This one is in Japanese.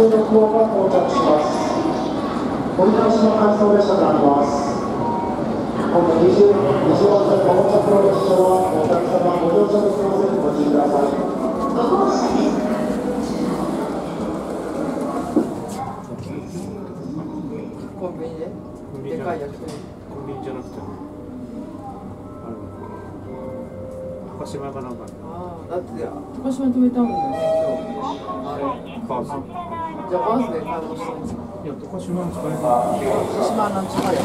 16号が到着します折り返しの回送列車とな。ります今度20 20番線到着の列車はお客様ご乗車のすいませんご注意ください5号車ですコンビニでコンビニじゃなくてでかいやつコンビニじゃなくてあの高島がなんかああだって高島に止めたんだよね今日。あれじゃあバスで買い物したんですか。いや高島の使えない高島なんちゃらや